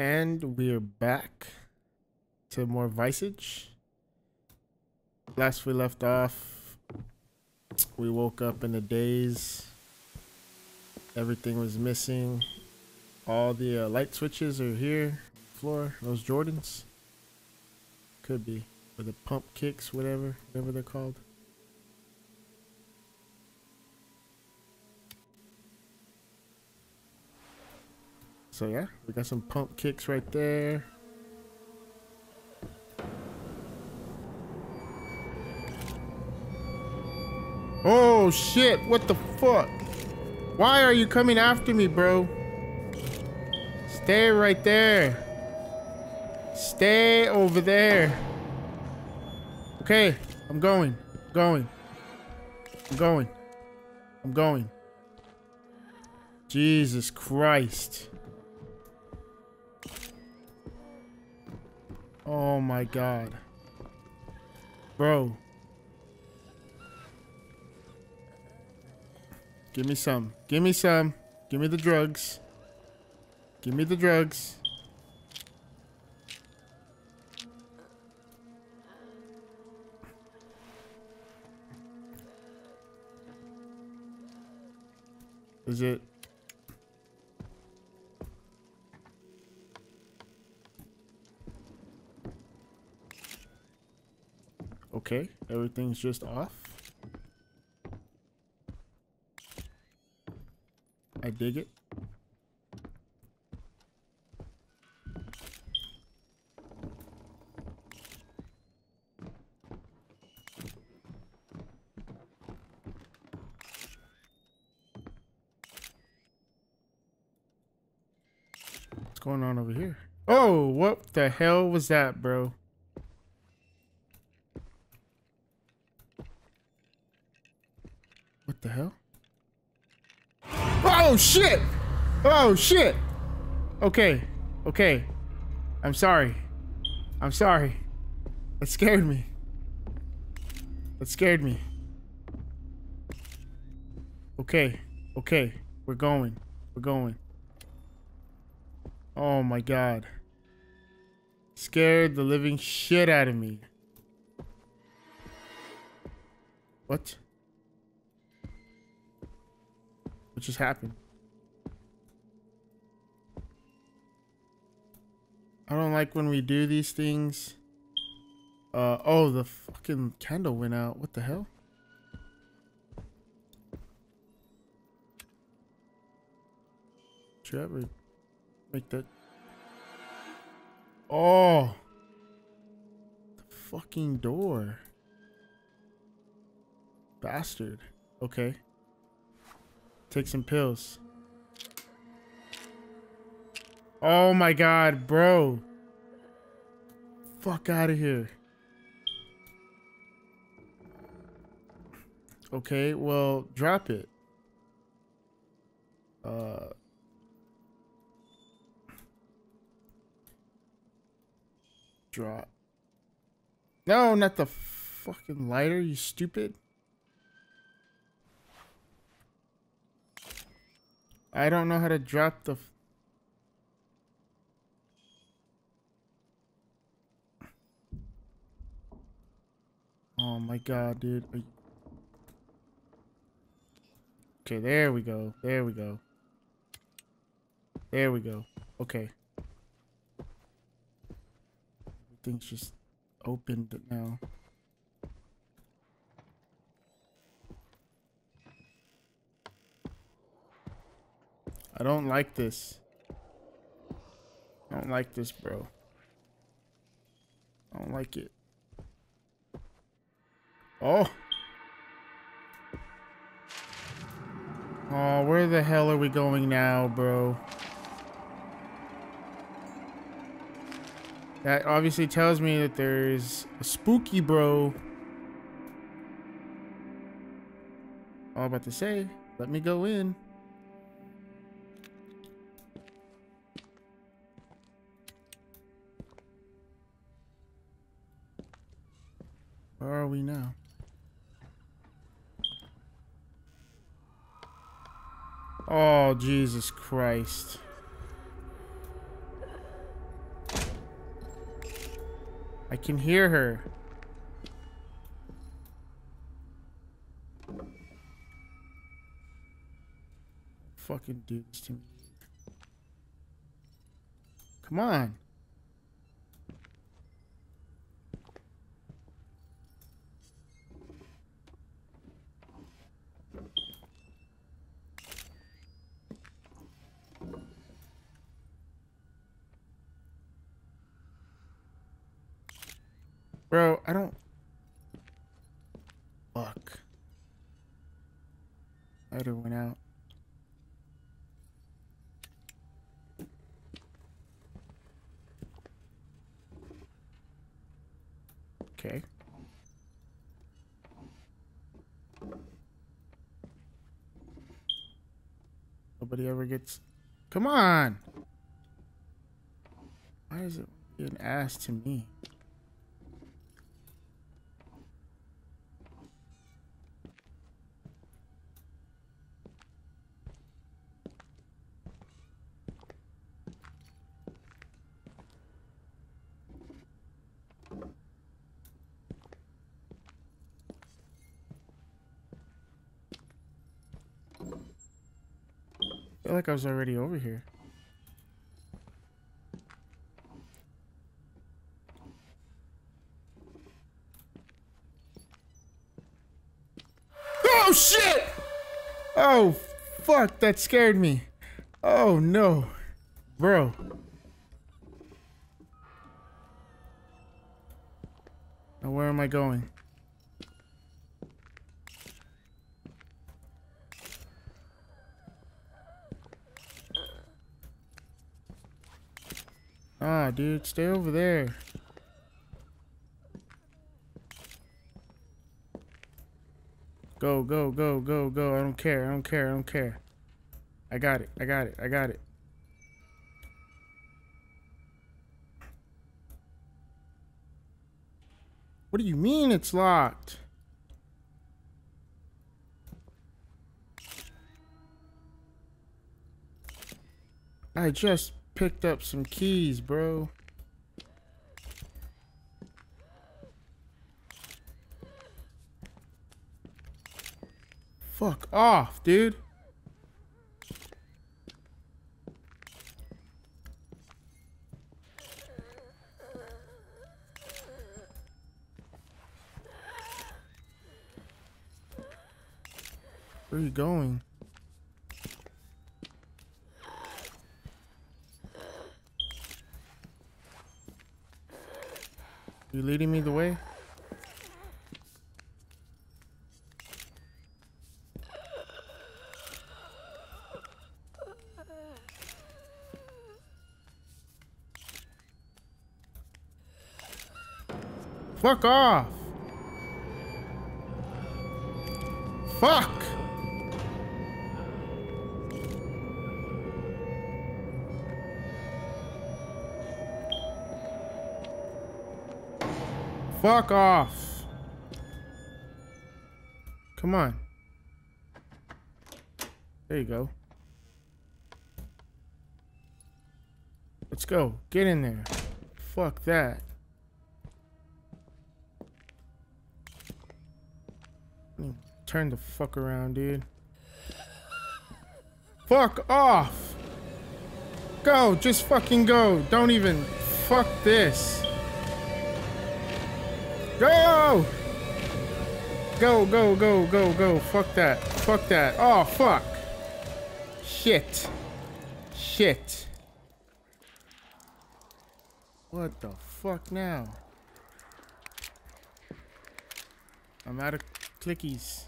And we're back to more Visage. Last we left off, we woke up in a daze. Everything was missing. All the uh, light switches are here. Floor, those Jordans. Could be. Or the pump kicks, whatever, whatever they're called. So yeah, we got some pump kicks right there. Oh shit, what the fuck? Why are you coming after me, bro? Stay right there. Stay over there. Okay, I'm going. Going. I'm going. I'm going. Jesus Christ. Oh my god. Bro. Give me some. Give me some. Give me the drugs. Give me the drugs. Is it? Okay, everything's just off. I dig it. What's going on over here? Oh, what the hell was that, bro? What the hell? Oh shit! Oh shit! Okay, okay. I'm sorry. I'm sorry. That scared me. That scared me. Okay, okay. We're going. We're going. Oh my god. Scared the living shit out of me. What? What just happened? I don't like when we do these things. Uh, oh, the fucking candle went out. What the hell? Should I ever make that? Oh! The fucking door. Bastard. Okay. Take some pills. Oh my god, bro. Fuck out of here. Okay, well, drop it. Uh drop. No, not the fucking lighter, you stupid. I don't know how to drop the... Oh my god, dude. Okay, there we go. There we go. There we go. Okay. Everything's just opened now. I don't like this. I don't like this, bro. I don't like it. Oh. Oh, where the hell are we going now, bro? That obviously tells me that there's a spooky bro. All about to say, let me go in. Where are we now? Oh, Jesus Christ. I can hear her. Fucking dudes to me. Come on. Bro, I don't. Fuck. Lighter went out. Okay. Nobody ever gets. Come on! Why is it being asked to me? Feel like I was already over here. Oh shit! Oh fuck, that scared me. Oh no. Bro. Now where am I going? Ah, dude, stay over there. Go, go, go, go, go. I don't care. I don't care. I don't care. I got it. I got it. I got it. What do you mean it's locked? I just picked up some keys, bro. Fuck off, dude. Where are you going? You leading me the way? Fuck off! Fuck! Fuck off. Come on. There you go. Let's go. Get in there. Fuck that. Turn the fuck around, dude. Fuck off! Go! Just fucking go! Don't even... Fuck this. Go! Go, go, go, go, go. Fuck that. Fuck that. Oh, fuck. Shit. Shit. What the fuck now? I'm out of clickies.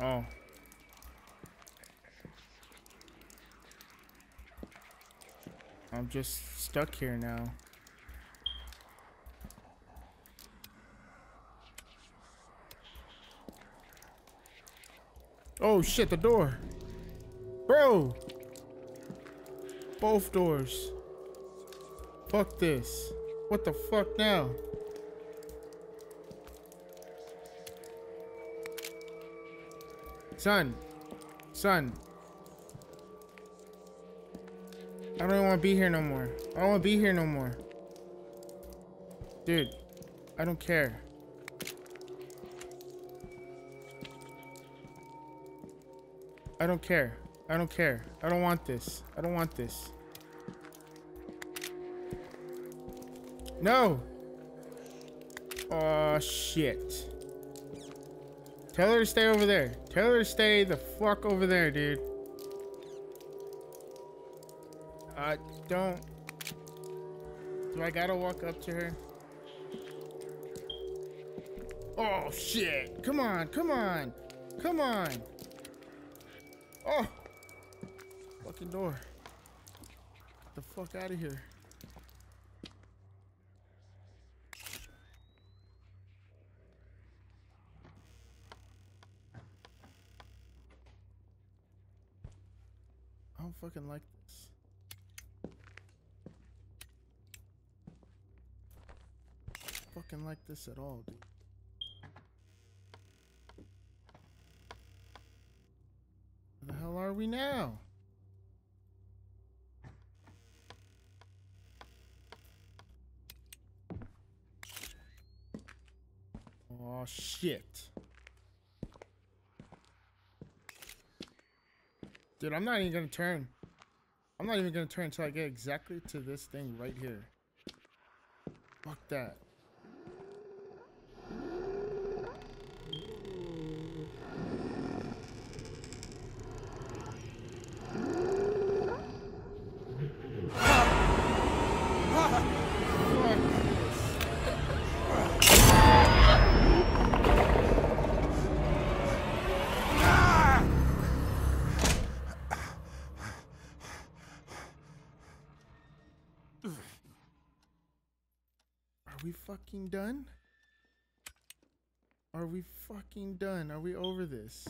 Oh. I'm just stuck here now. Oh shit, the door. Bro. Both doors. Fuck this. What the fuck now? Son. Son. I don't want to be here no more. I don't want to be here no more. Dude, I don't care. I don't care. I don't care. I don't want this. I don't want this. No! Oh, shit. Tell her to stay over there. Tell her to stay the fuck over there, dude. I don't... Do I gotta walk up to her? Oh, shit. Come on, come on. Come on. Oh. Fucking door. Get the fuck out of here. I don't fucking like this. Fucking like this at all, dude. Where the hell are we now? Oh shit. Dude, I'm not even gonna turn. I'm not even gonna turn until I get exactly to this thing right here. Fuck that. Are we fucking done? Are we fucking done? Are we over this?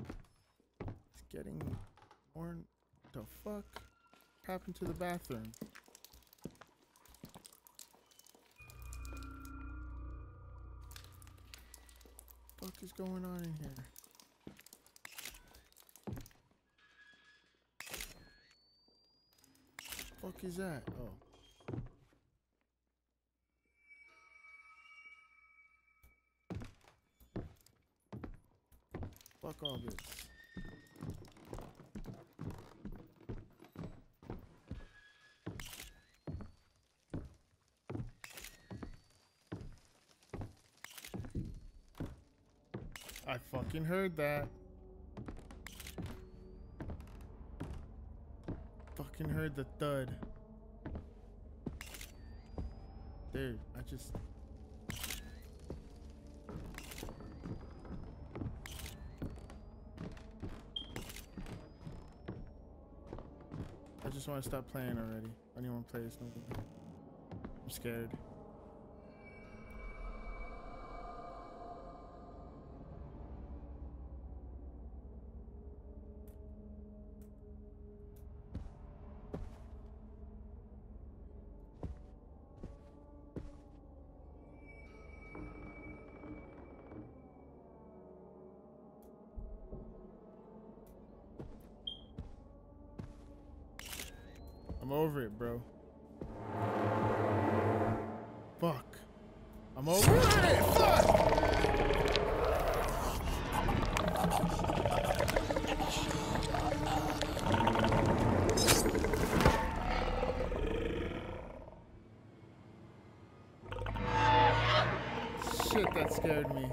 It's getting more. The fuck happened to the bathroom? Fuck is going on in here? Fuck is that? Oh. I fucking heard that. Fucking heard the thud. Dude, I just I just want to stop playing already. I don't even want to play this. I'm scared. I'm over it, bro. Fuck. I'm over it. Fuck. Shit, that scared me.